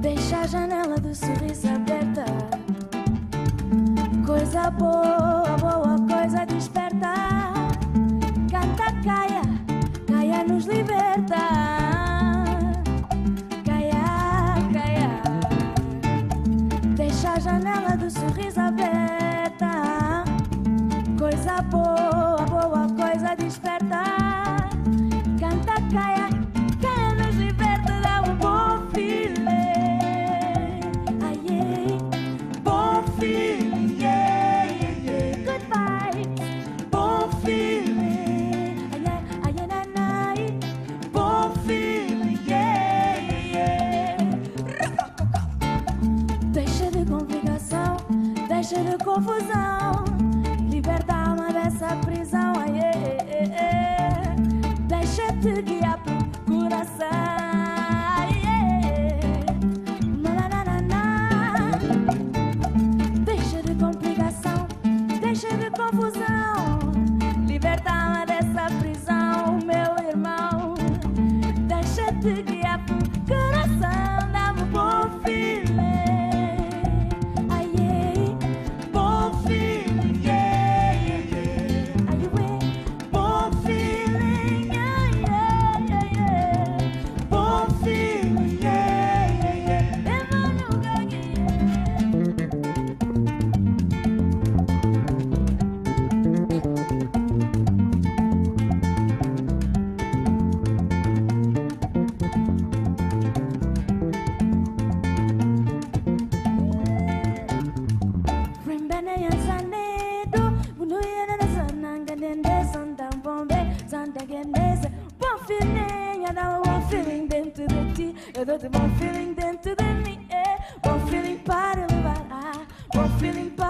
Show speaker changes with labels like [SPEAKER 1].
[SPEAKER 1] Deixa a janela do sorriso aberta coisa boa, boa coisa despertar. Canta, caia, caia nos liberta, Caia, caia. Deixa a janela do sorriso aberta. Coisa boa, boa coisa despertar. Deixa de confusão. Libertar dessa prisão, meu irmão. Deixa de Bom feeling, eu dou um bom feeling dentro de ti. Eu dou-te bom feeling dentro de mim. É. Bom feeling para levar. Ah, bom feeling para